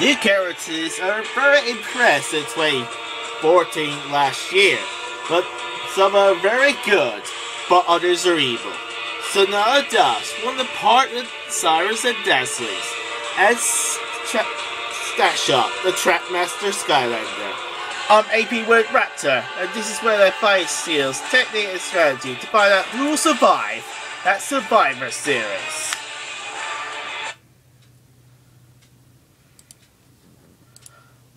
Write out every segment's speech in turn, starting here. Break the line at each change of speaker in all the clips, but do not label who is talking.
New characters are very impressed in 2014 last year, but some are very good, but others are evil. Sonata Dusk won the part with Cyrus and Dazzlies, and Snapshot, the Trap Master Skylander. I'm AP Word Raptor, and this is where I fight skills, technique, and strategy to find out who will survive that Survivor series.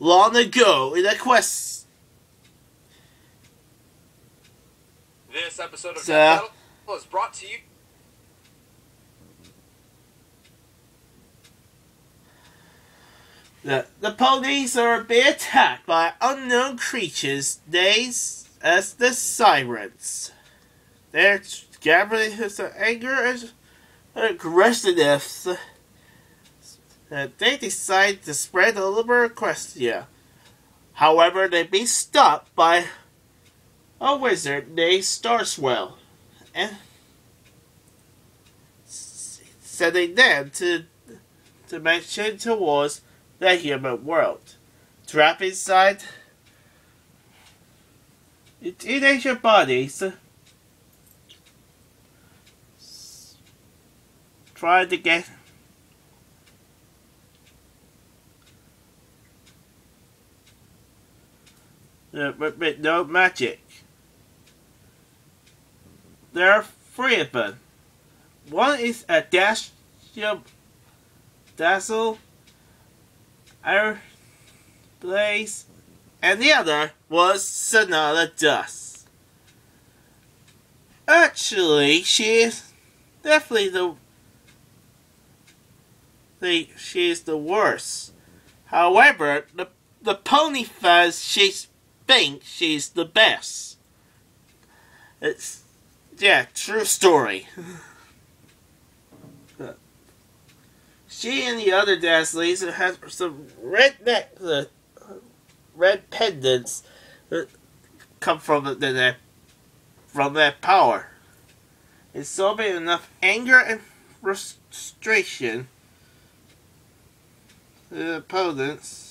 Long ago in a quest.
This episode of Death Metal was brought to you.
The, the ponies are being attacked by unknown creatures known as the Sirens. They're gathering his anger and aggressiveness. Uh, they decide to spread over Equestria. However, they be stopped by a wizard named Star Swirl and sending them to dimension towards the human world. Trapped inside the teenager bodies. Trying to get uh, but with no magic. There are three of them. One is a dash, dazzle, Aria Blaze, and the other was Sonata Dusk. Actually, she is definitely the, the she is the worst. However, the the pony fans she think she's the best. It's yeah, true story. She and the other Dazzlies have some red neck, uh, red pendants that come from the, the, from their power. It's so big enough anger and frustration. The opponents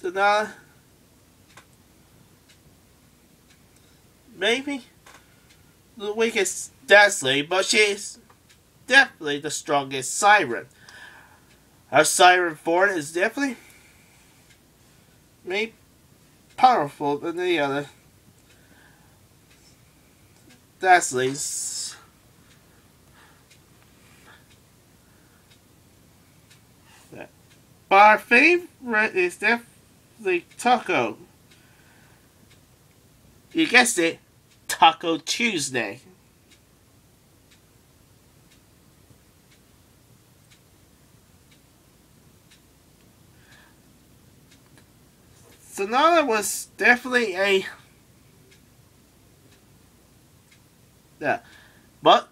so now uh, maybe the weakest Dazzly, but she's definitely the strongest Siren. Our Siren form is definitely made powerful than the other Dazzlies. But our favorite is definitely Taco. You guessed it, Taco Tuesday. Sonata was definitely a yeah, but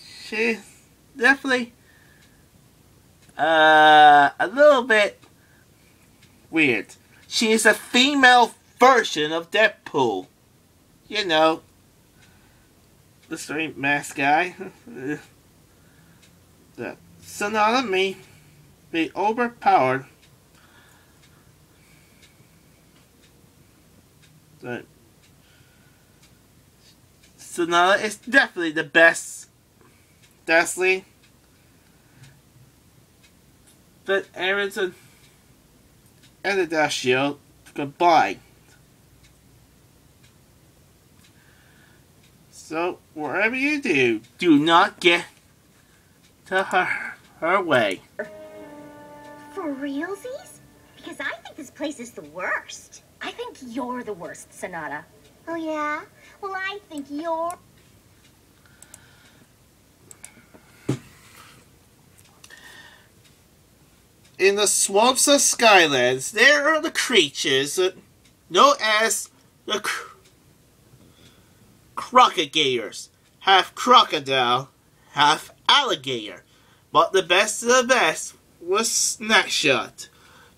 she definitely uh a little bit weird. She is a female version of Deadpool. You know, the straight mask guy. the Sonata may be overpowered. But Sonata is definitely the best Dazzly. But Aronson and the Dash Shield combined. So, wherever you do, do not get to her, her way.
For realsies? Because I think this place is the worst.
I think you're the worst, Sonata.
Oh, yeah? Well, I think you're.
In the swamps of Skylands, there are the creatures that known as the cr- crocodiles. Half crocodile, half alligator. But the best of the best was Snapshot.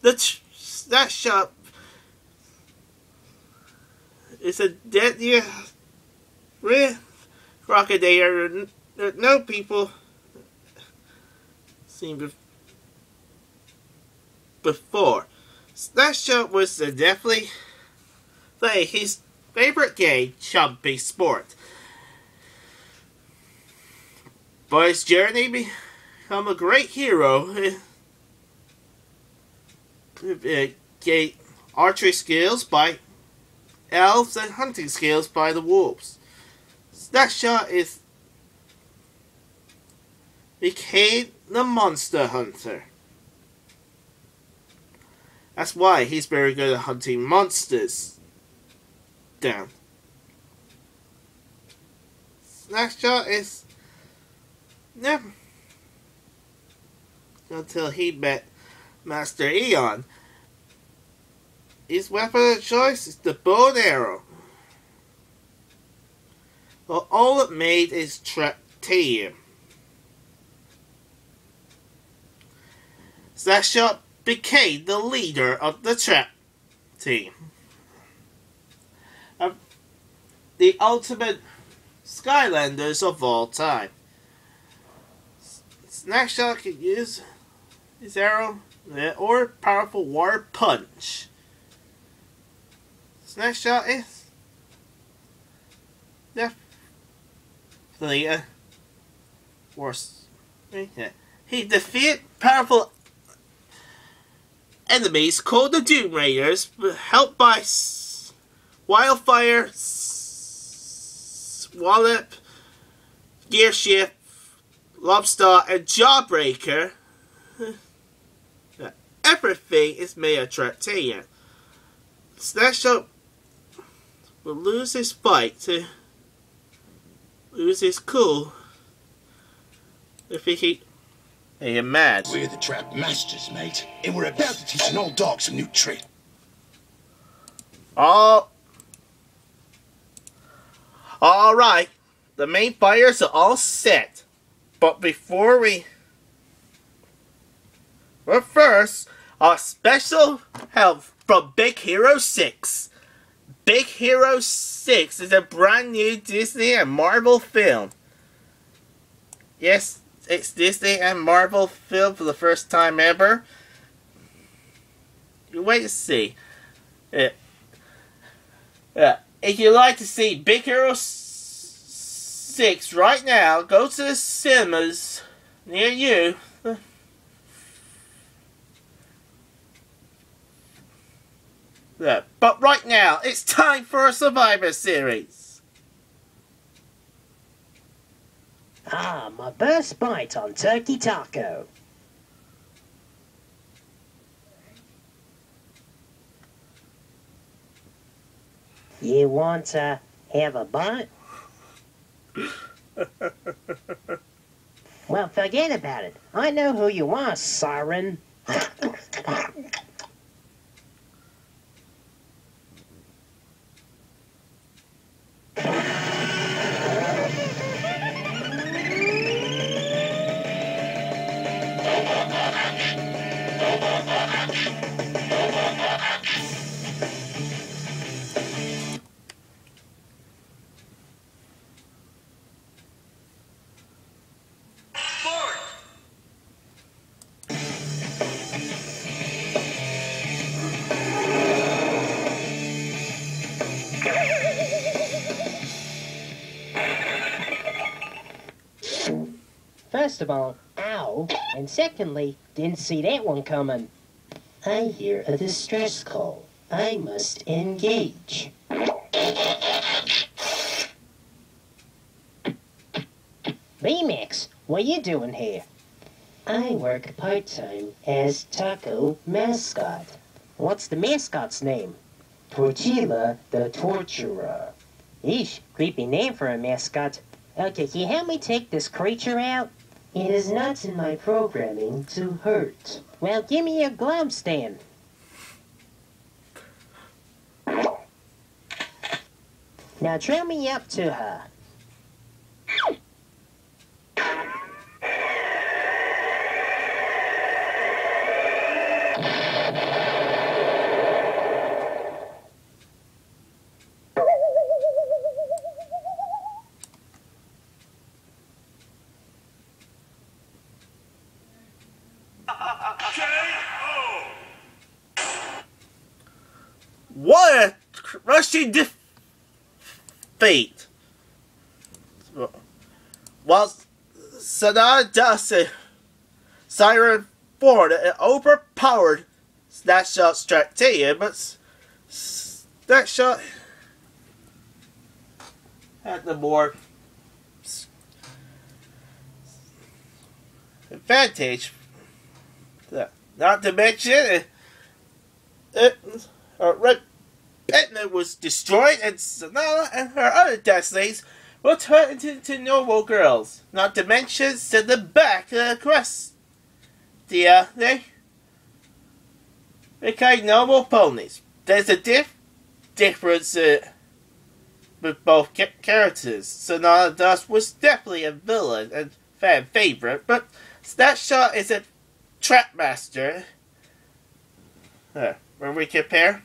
The Snapshot is a deadly Crocodile, no people seen before. Snapshot was definitely like his favorite game, Chompy Sport. But his journey become a great hero. Uh, Gain archery skills by elves and hunting skills by the wolves. Snapshot is became the monster hunter. That's why he's very good at hunting monsters down. Snapshot is never until he met Master Eon. His weapon of choice is the bow and arrow. But all it made is traptanium. Snapshot became the leader of the trap team. Of the ultimate Skylanders of all time. Snapshot can use his arrow or powerful water punch. Snapshot is definitely a worse. He defeated powerful enemies called the Doom Raiders, helped by Wildfire, Swallop, Gearshift, Lob-Star, and Jawbreaker. Everything is made of Traptanium. Snapshot will lose his fight to lose his cool if he Hey, you're mad.
We're the trap masters, mate, and we're about to teach an old dog some new tricks.
All, all right. The main fires are all set, but before we, but first, our special help from Big Hero Six. Big Hero Six is a brand new Disney and Marvel film. Yes, it's Disney and Marvel film for the first time ever. You wait to see. Yeah. Yeah. If you'd like to see Big Hero 6 right now, go to the cinemas near you. Yeah. But right now, it's time for a Survivor series.
My first bite on turkey taco. You want to have a bite? well, forget about it. I know who you are, Siren. First of all, ow, and secondly, didn't see that one coming. I hear a distress call. I must engage. Remix, what are you doing here? I work part-time as Taco Mascot. What's the mascot's name? Tortilla the Torturer. Eesh, creepy name for a mascot. Okay, can you help me take this creature out? It is not in my programming to hurt. Well, give me a glove stand. Now trail me up to her.
What a crushing defeat! While Sonata Dustin Siren Ford an overpowered Snapshot strategy, but Snapshot had the more advantage. Not to mention, it, it, uh, Red was destroyed, and Sonata and her other destinies were turned into normal girls. Not to mention, send them back across the, uh, they became normal ponies. There's a diff difference uh, with both characters. Sonata Dusk was definitely a villain and fan favorite, but Snapshot is a trap master. Uh, when we compare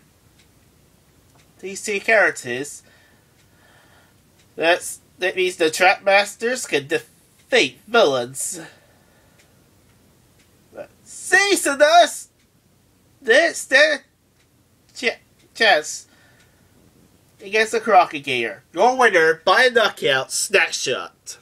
these two characters, that's that means the trap masters can defeat villains. See, so that's this their ch- chess against the Crocagator. Your winner by knockout, Snapshot.